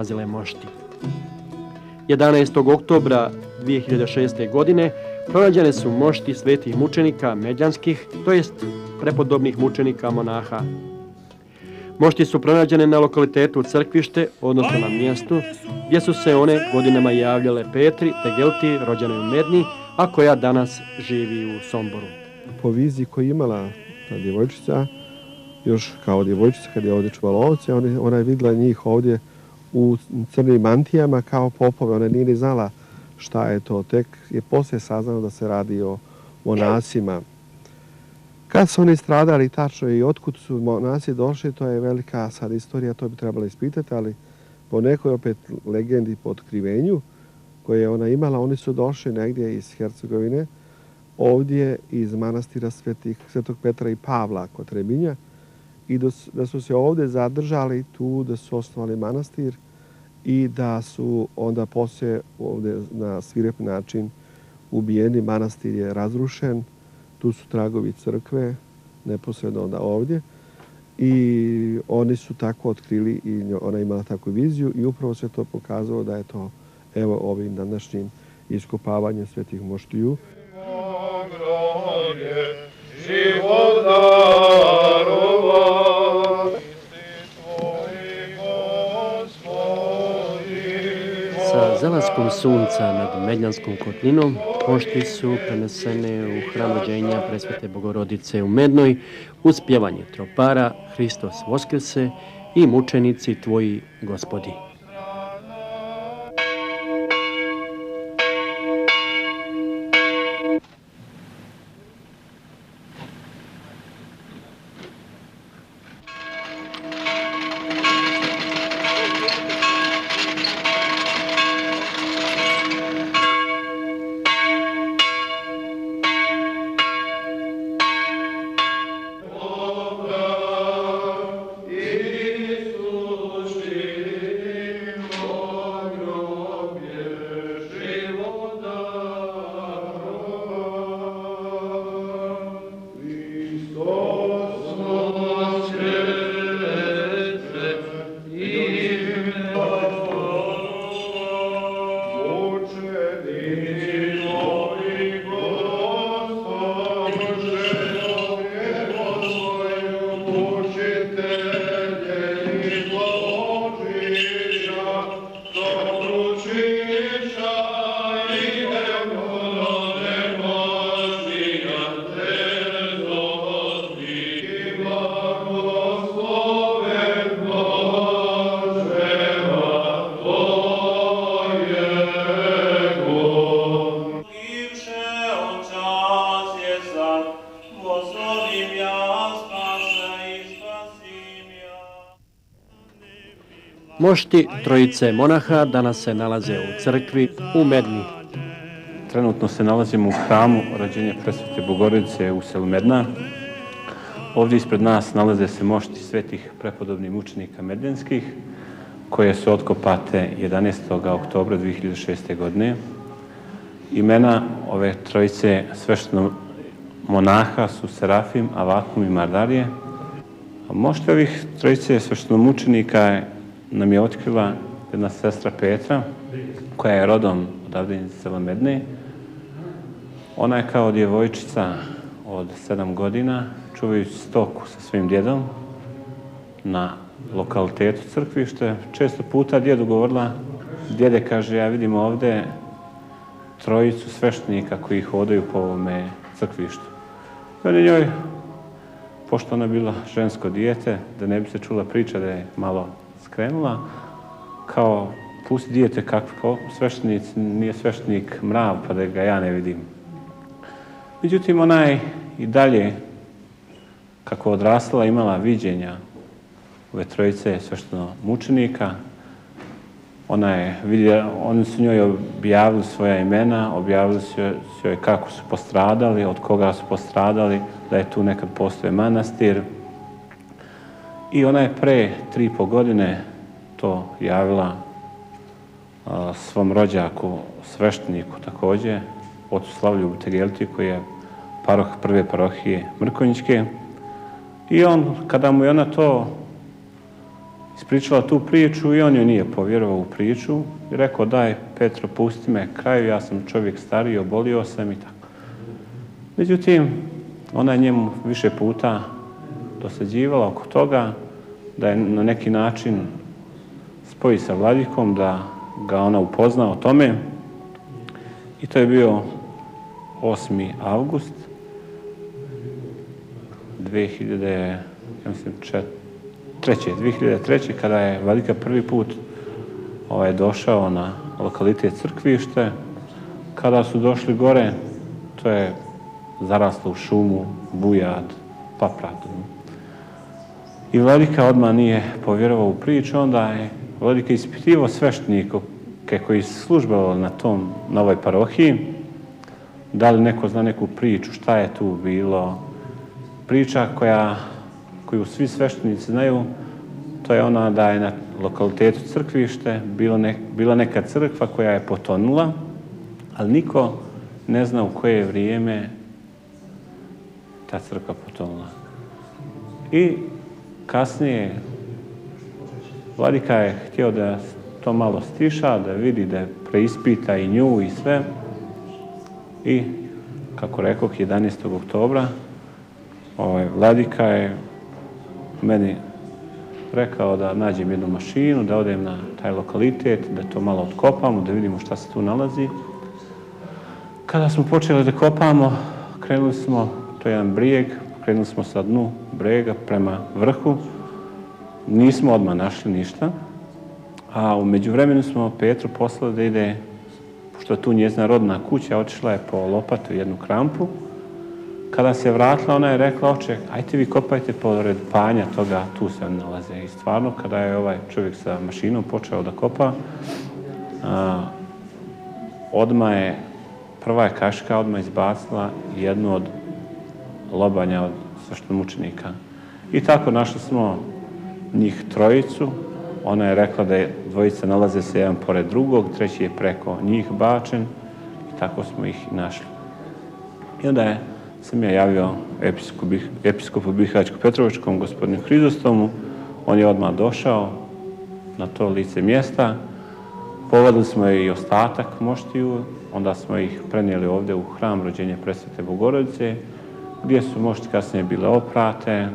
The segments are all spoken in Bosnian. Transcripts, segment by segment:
nalazile mošti. 11. oktobra 2006. godine pronađene su mošti svetih mučenika medljanskih, to jest prepodobnih mučenika monaha. Mošti su pronađene na lokalitetu Crkvište, odnosno na mjestu, gdje su se one godinama javljale Petri Tegelti, rođene u Medni, a koja danas živi u Somboru. Po viziji koju imala ta djevojčica, još kao djevojčica kad je ovdje čuvala ovce, ona je vidjela njih ovdje u crnim mantijama kao popove. Ona nije ni znala šta je to. Tek je poslije saznano da se radi o monasima. Kad su oni stradali tačno i otkud su monasi došli, to je velika sad istorija, to bi trebalo ispitati, ali po nekoj opet legendi po otkrivenju koje je ona imala, oni su došli negdje iz Hercegovine, ovdje iz manastira Svetih, Svetog Petra i Pavla kod Trebinja, i da su se ovdje zadržali tu, da su osnovali manastir i da su onda poslije ovdje na svirep način ubijeni. Manastir je razrušen, tu su tragovi crkve, neposredno onda ovdje. I oni su tako otkrili i ona imala takvu viziju i upravo se to pokazalo da je to evo ovim današnjim iskopavanjem svetih moštiju. Život zalaskom sunca nad Medljanskom kotlinom pošti su prenesene u hram rođenja presvete Bogorodice u Mednoj uspjevanje tropara Hristos Voskrse i mučenici Tvoji gospodi. Mošti trojice monaha danas se nalaze u crkvi u Medni. Trenutno se nalazimo u hramu rođenja presvete Bogorodice u selu Medna. Ovdje ispred nas nalaze se mošti svetih prepodobnih mučenika medljenskih koje su otkopate 11. oktobra 2006. godine. Imena ove trojice svešteno monaha su Serafim, Avakum i Mardarije. Mošte ovih trojice svešteno mučenika je nam je otkrila jedna sestra Petra, koja je rodom odavde iz Selamedne. Ona je kao djevojčica od sedam godina, čuvajući stoku sa svim djedom na lokalitetu crkvište. Često puta djedu govorila, djede kaže, ja vidim ovde trojicu sveštenika koji hodaju po ovome crkvištu. I on je njoj, pošto ona bila žensko dijete, da ne bi se čula priča da je malo skrenula, kao pusti dijete kako sveštenic, nije sveštenik mrav, pa da ga ja ne vidim. Međutim, ona je i dalje, kako odrasla, imala viđenja ove trojice svešteno mučenika. Ona je vidjela, oni su njoj objavili svoja imena, objavili su joj kako su postradali, od koga su postradali, da je tu nekad postoje manastir, I ona je pre tri i po godine to javila a, svom rođaku, svešteniku takođe, ocu Slavlju Tegelti, koji je paroh prve parohije Mrkonjičke. I on, kada mu je ona to ispričala tu priču i on joj nije povjerovao u priču i rekao daj Petro pusti me kraju, ja sam čovjek stariji, obolio sam i tako. Međutim, ona je njemu više puta dosađivala oko toga da je na neki način spoji sa Vladikom, da ga ona upozna o tome. I to je bio 8. august 2000, ja mislim, treće, 2003. kada je Vladika prvi put ovaj, došao na lokalitet Crkvište. Kada su došli gore, to je zaraslo u šumu, bujad, paprad. I Vladika odmah nije povjerovao u priču, onda je Vladika ispitivo sveštenike koji su službovali na tom, na ovoj parohiji, da li neko zna neku priču, šta je tu bilo. Priča koja, koju svi sveštenici znaju, to je ona da je na lokalitetu crkvište bilo ne, bila neka crkva koja je potonula, ali niko ne zna u koje vrijeme ta crkva potonula. I kasnije Vladika je htio da to malo stiša, da vidi da preispita i nju i sve. I, kako rekao, 11. oktobra ovaj, Vladika je meni rekao da nađem jednu mašinu, da odem na taj lokalitet, da to malo odkopamo, da vidimo šta se tu nalazi. Kada smo počeli da kopamo, krenuli smo, to je jedan brijeg, krenuli smo sa dnu brega prema vrhu. Nismo odmah našli ništa, a umeđu vremenu smo Petru poslali da ide, pošto je tu njezna rodna kuća, otišla je po lopatu jednu krampu, Kada se vratila, ona je rekla, oče, ajte vi kopajte pored panja toga, tu se nalaze. I stvarno, kada je ovaj čovjek sa mašinom počeo da kopa, a, odma je, prva je kaška odma izbacila jednu od lobanja od mučenika. I tako našli smo njih trojicu. Ona je rekla da je dvojica nalaze se jedan pored drugog, treći je preko njih bačen i tako smo ih našli. I onda je sam ja javio episkopu Bihačko-Petrovičkom, gospodinu Hrizostomu. On je odmah došao na to lice mjesta. Povadili smo i ostatak moštiju, onda smo ih prenijeli ovdje u hram rođenja presvete Bogorodice, gdje su mošti kasnije bile oprate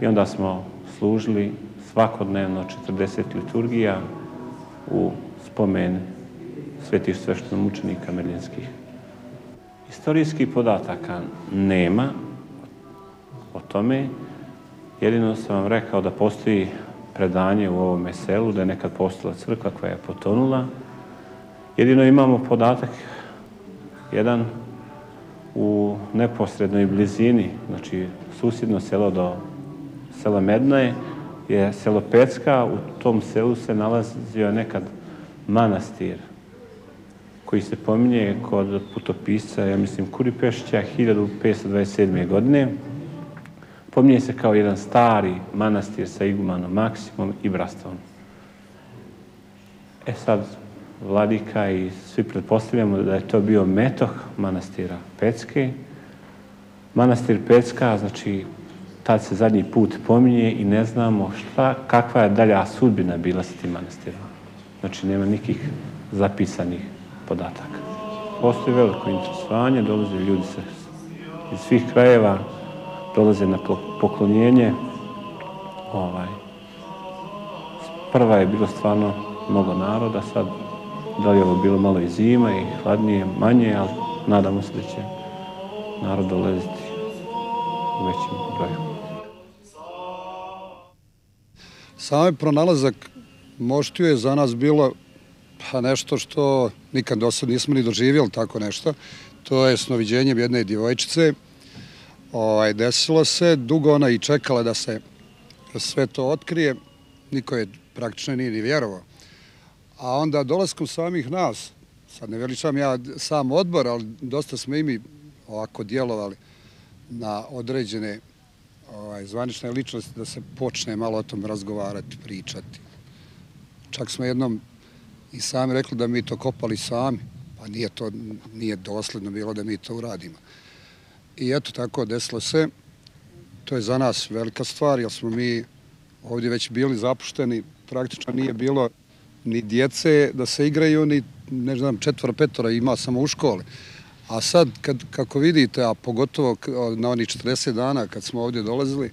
i onda smo služili svakodnevno 40 liturgija u spomen svetih sveštenom mučenika medljenskih. Istorijskih podataka nema o tome. Jedino sam vam rekao da postoji predanje u ovom selu, da je nekad postala crkva koja je potonula. Jedino imamo podatak jedan u neposrednoj blizini, znači susjedno selo do sela Mednaje, je selo Pecka, u tom selu se nalazio nekad manastir koji se pominje kod putopisca, ja mislim, Kuripešća, 1527. godine. Pominje se kao jedan stari manastir sa igumanom Maksimom i Brastovom. E sad, vladika i svi pretpostavljamo da je to bio metoh manastira Pecke. Manastir Pecka, znači, tad se zadnji put pominje i ne znamo šta, kakva je dalja sudbina bila sa tim manastirom. Znači, nema nikih zapisanih podataka. Postoji veliko interesovanje, dolaze ljudi se iz svih krajeva, dolaze na poklonjenje. Ovaj. Prva je bilo stvarno mnogo naroda, sad da li je ovo bilo malo i zima i hladnije, manje, ali nadamo se da će narod dolaziti u većem broju. Sami pronalazak moštiju je za nas bilo Pa nešto što nikad do sad nismo ni doživjeli tako nešto. To je snoviđenje jedne djevojčice. Ovaj, desilo se, dugo ona i čekala da se sve to otkrije. Niko je praktično nije ni vjerovao. A onda dolaskom samih nas, sad ne veličam ja sam odbor, ali dosta smo i mi ovako djelovali na određene ovaj, zvanične ličnosti da se počne malo o tom razgovarati, pričati. Čak smo jednom i sami rekli da mi to kopali sami, pa nije to nije dosledno bilo da mi to uradimo. I eto tako desilo se, to je za nas velika stvar, jer smo mi ovdje već bili zapušteni, praktično nije bilo ni djece da se igraju, ni ne znam, četvora, petora ima samo u školi. A sad, kad, kako vidite, a pogotovo na onih 40 dana kad smo ovdje dolazili,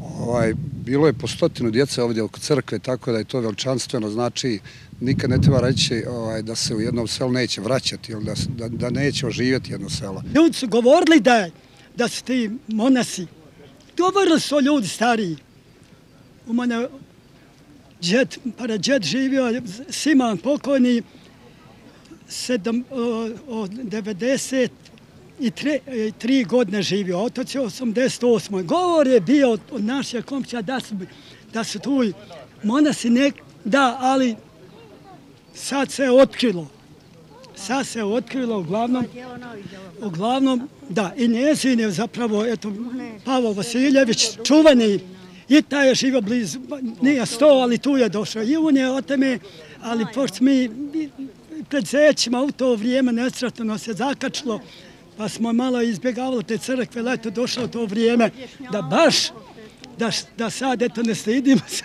ovaj, bilo je po stotinu djece ovdje oko crkve, tako da je to veličanstveno, znači nikad ne treba reći ovaj, da se u jednom selu neće vraćati ili da, da, da neće oživjeti jedno selo. Ljudi su govorili da, da su ti monasi, govorili su ljudi stariji. U mene džet, para džet živio, Siman pokojni, sedam, od 90 i tre, tri godine živio, otac je 88. Govor je bio od, od našeg komća da su, da su tu monasi nek, da, ali sad se otkrilo. Sad se otkrilo, uglavnom, uglavnom, da, i njezin je zapravo, eto, Pavo Vasiljević, čuvani, i taj je živio blizu, nije sto, ali tu je došao. I on je o teme, ali pošto mi pred zećima u to vrijeme nesretno se zakačilo, pa smo malo izbjegavali te crkve, ali eto došlo to vrijeme da baš, da, da sad eto ne stidimo se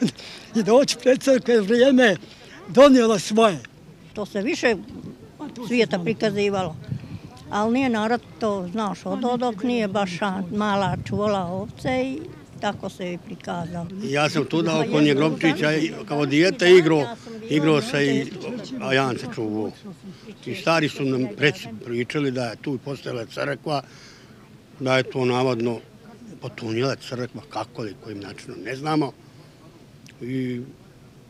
i doći pred crkve vrijeme donijelo svoje. To se više svijeta prikazivalo. Ali nije narod to, znaš, od odok nije baš mala čuvala ovce i tako se je prikazao. Ja sam tu da oko nje Grobčića kao dijete igrao, igrao se i a Jan se čuvao. I stari su nam preci pričali da je tu postojala crkva, da je to navodno potunila crkva, kako li, kojim načinom, ne znamo. I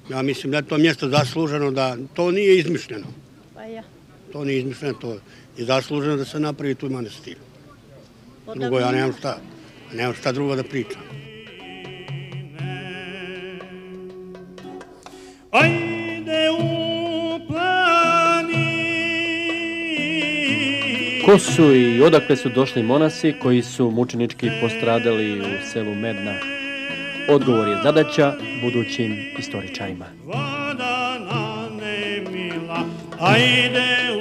ja mislim da je to mjesto zasluženo, da to nije izmišljeno. Pa ja. To nije izmišljeno, to je zasluženo da se napravi tu manastir. Drugo, ja nemam šta, nemam šta drugo da pričam. Ko su i odakle su došli monasi koji su mučenički postradali u selu Medna? Odgovor je zadaća budućim istoričajima. Voda na nemila Ajde u